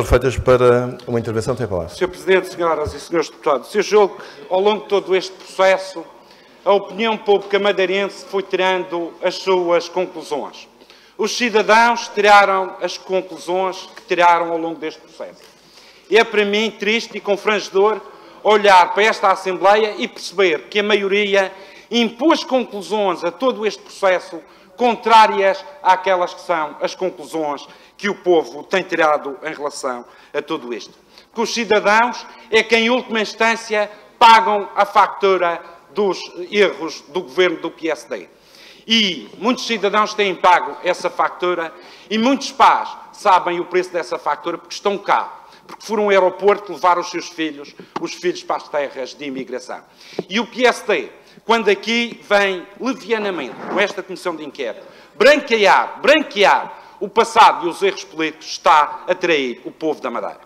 Feitas para uma intervenção tem palavra. Sr. Presidente, senhoras e senhores deputados, eu julgo que ao longo de todo este processo a opinião pública madeirense foi tirando as suas conclusões. Os cidadãos tiraram as conclusões que tiraram ao longo deste processo. É para mim triste e confrangedor olhar para esta Assembleia e perceber que a maioria impôs conclusões a todo este processo contrárias àquelas que são as conclusões que o povo tem tirado em relação a tudo isto. Que os cidadãos é que, em última instância, pagam a factura dos erros do governo do PSD. E muitos cidadãos têm pago essa factura e muitos pais sabem o preço dessa factura porque estão cá, porque foram ao aeroporto levar os seus filhos, os filhos para as terras de imigração. E o PSD, quando aqui vem levianamente, com esta comissão de inquérito, branquear, branquear o passado e os erros políticos, está a trair o povo da Madeira.